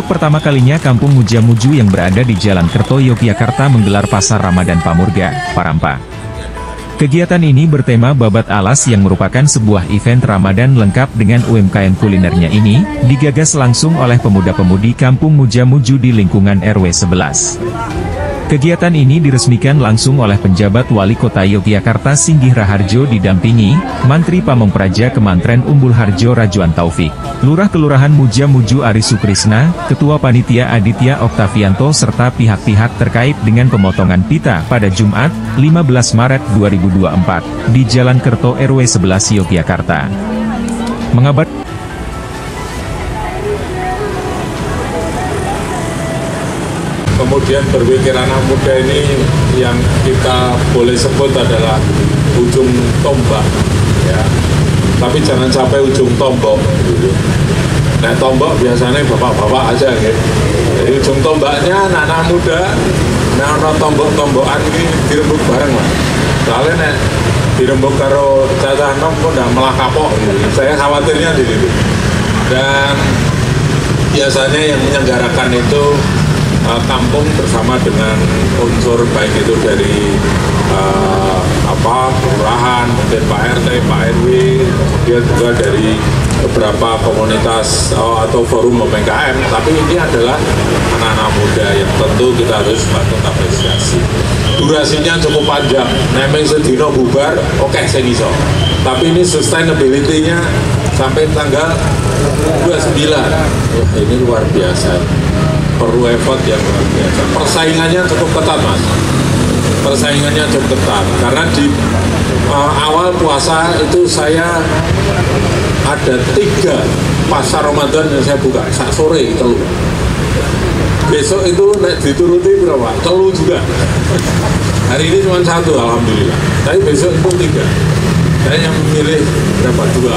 Untuk pertama kalinya Kampung Mujamuju yang berada di Jalan Kerto Yogyakarta menggelar Pasar Ramadan Pamurga, Parampa. Kegiatan ini bertema Babat Alas yang merupakan sebuah event Ramadan lengkap dengan UMKM kulinernya ini, digagas langsung oleh pemuda-pemudi Kampung Mujamuju di lingkungan RW 11. Kegiatan ini diresmikan langsung oleh penjabat Wali Kota Yogyakarta Singgih Raharjo didampingi, Mantri Pamengpraja Kemantren Umbul Harjo Rajuan Taufik, Lurah Kelurahan Muja Muju Ari Sukrisna, Ketua Panitia Aditya Oktavianto serta pihak-pihak terkait dengan pemotongan pita pada Jumat, 15 Maret 2024, di Jalan Kerto RW 11 Yogyakarta. Mengabar kemudian berpikir anak muda ini yang kita boleh sebut adalah ujung tombak ya. Tapi jangan sampai ujung tombok. Nah tombok biasanya bapak-bapak aja gitu jadi ujung tombaknya anak-anak muda nah no tombok-tombokan ini dirembuk bareng lah soalnya nek dirembuk karo cacah nom kok udah malah kapok gitu. saya khawatirnya di situ. Dan biasanya yang menyelenggarakan itu uh, kampung bersama dengan unsur baik itu dari uh, apa kelurahan, mungkin Pak RT, Pak RW, kemudian juga dari beberapa komunitas uh, atau forum UMKM, tapi ini adalah anak-anak muda yang tentu kita harus patut apresiasi. Durasinya cukup panjang, nemeng sedino bubar, oke okay, saya. Tapi ini sustainability-nya sampai tanggal 29. Wah, ini luar biasa perlu effort yang luar biasa. Persaingannya cukup ketat mas. Persaingannya cukup ketat karena di uh, awal puasa itu saya ada tiga pasar Ramadan yang saya buka saat sore telu. Besok itu naik dituruti berapa? Telu juga. Hari ini cuma satu alhamdulillah. Tapi besok itu tiga. Saya yang memilih berapa dua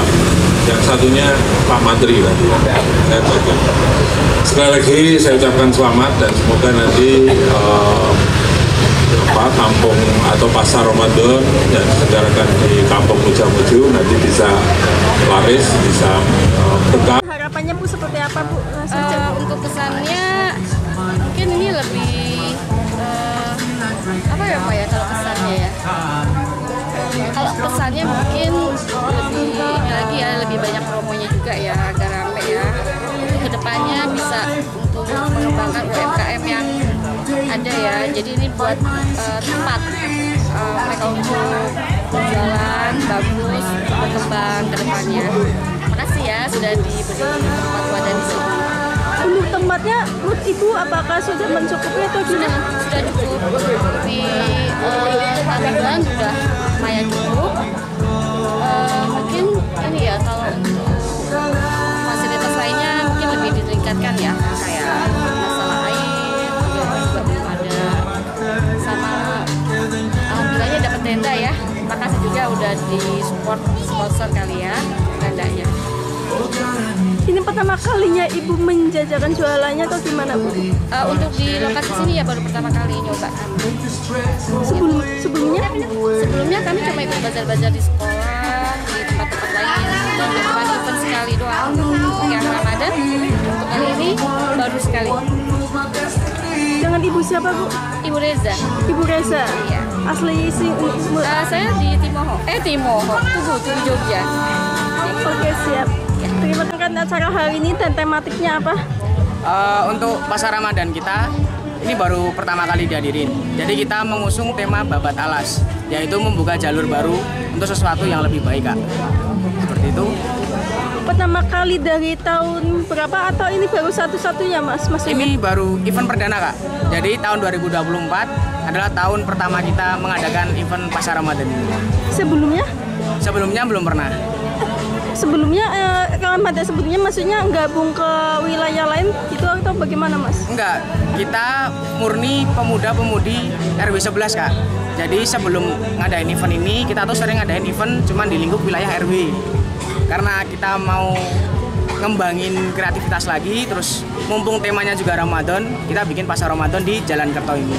yang satunya Pak Menteri tadi saya sekali lagi saya ucapkan selamat dan semoga nanti uh, apa, kampung atau pasar Ramadan yang diselenggarakan di kampung Muja Muju nanti bisa laris, bisa uh, berkah. Harapannya Bu seperti apa Bu? Uh, untuk kesannya mungkin ini lebih uh, apa ya Pak ya kalau kesannya ya? kalau pesannya mungkin lagi ya banyak promonya juga ya agar rame ya. Ke depannya bisa untuk mengembangkan UMKM yang ada ya. Jadi ini buat uh, tempat uh, mereka untuk berjalan bagus berkembang ke depannya. Makasih ya sudah diberi tempat wadah di sini untuk tempatnya menurut ibu apakah sudah mencukupi atau sudah sudah cukup. Di uh, sudah lumayan cukup mungkin ini ya kalau untuk fasilitas lainnya mungkin lebih ditingkatkan ya kayak masalah air juga belum ada sama alhamdulillahnya dapat tenda ya makasih juga udah di support sponsor kali ya tendanya ini pertama kalinya ibu menjajakan jualannya atau gimana bu? Uh, untuk di lokasi sini ya baru pertama kali nyoba. Sebelum sebelumnya? Sebelumnya kami cuma ikut bazar-bazar di sekolah, baru sekali. Dengan ibu siapa bu? Ibu Reza. Ibu Reza. Iya. Asli sih. Uh, saya di Timoho. Eh Timoho, Tugu, Tugu Jogja. Oke siap. Terima kasih acara hari ini dan tematiknya apa? Uh, untuk pasar Ramadan kita ini baru pertama kali dihadirin. Jadi kita mengusung tema babat alas, yaitu membuka jalur baru untuk sesuatu yang lebih baik, Kak. Seperti itu. Pertama kali dari tahun berapa atau ini baru satu-satunya, Mas? Mas ini baru event perdana, Kak. Jadi tahun 2024 adalah tahun pertama kita mengadakan event pasar Ramadan ini. Sebelumnya? Sebelumnya belum pernah sebelumnya eh, ada sebelumnya maksudnya gabung ke wilayah lain gitu atau bagaimana mas? Enggak, kita murni pemuda-pemudi RW 11 kak. Jadi sebelum ngadain event ini kita tuh sering ngadain event cuman di lingkup wilayah RW. Karena kita mau ngembangin kreativitas lagi, terus mumpung temanya juga Ramadan, kita bikin pasar Ramadan di Jalan Kerto ini.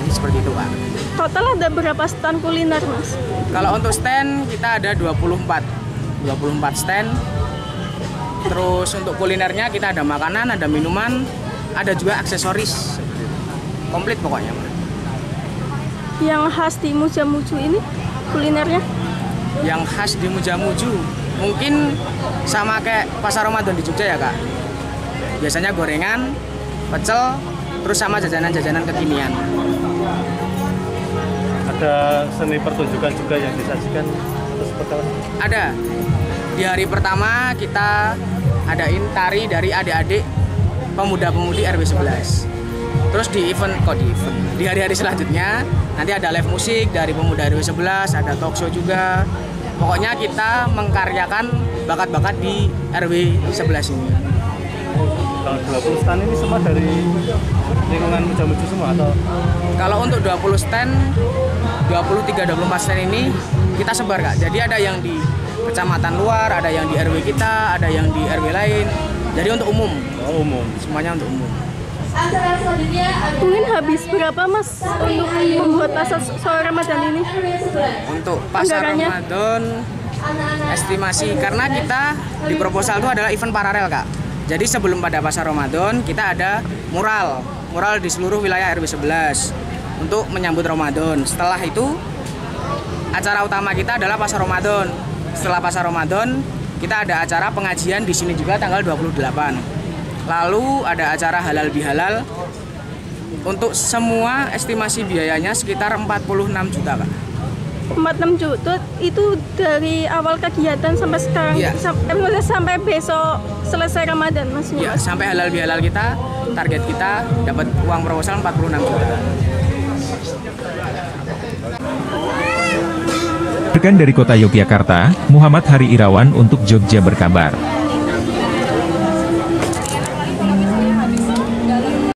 Jadi seperti itu kak. Total ada berapa stand kuliner mas? Kalau untuk stand kita ada 24 24 stand Terus untuk kulinernya kita ada makanan, ada minuman, ada juga aksesoris. Komplit pokoknya. Mbak. Yang khas di Mujamuju ini kulinernya Yang khas di Mujamuju mungkin sama kayak pasar Ramadan di Jogja ya kak. Biasanya gorengan, pecel, terus sama jajanan-jajanan kekinian. Ada seni pertunjukan juga yang disajikan atau seperti apa? Ada. Di hari pertama kita adain tari dari adik-adik pemuda-pemudi RW 11. Terus di event kok di event. Di hari-hari selanjutnya nanti ada live musik dari pemuda RW 11, ada talk show juga. Pokoknya kita mengkaryakan bakat-bakat di RW 11 ini. Kalau 20 stand ini semua dari lingkungan Mujamuju semua atau Kalau untuk 20 stand, 23 24 stand ini kita sebar Kak. Jadi ada yang di kecamatan luar, ada yang di RW kita, ada yang di RW lain. Jadi untuk umum, oh, umum? semuanya untuk umum. Mungkin habis berapa mas untuk membuat pasar sore Ramadan ini Untuk pasar Anggarannya? Ramadan estimasi karena kita di proposal itu adalah event paralel Kak. Jadi sebelum pada pasar Ramadan kita ada mural, mural di seluruh wilayah RW 11 untuk menyambut Ramadan. Setelah itu acara utama kita adalah pasar Ramadan. Setelah pasar Ramadan kita ada acara pengajian di sini juga tanggal 28. Lalu ada acara halal bihalal untuk semua estimasi biayanya sekitar 46 juta Kak. 46 juta itu dari awal kegiatan sampai sekarang Iya. sam- eh, sampai besok selesai Ramadan maksudnya Ya, sampai halal bihalal kita, target kita dapat uang proposal 46 juta. Rekan dari kota Yogyakarta, Muhammad Hari Irawan untuk Jogja berkabar.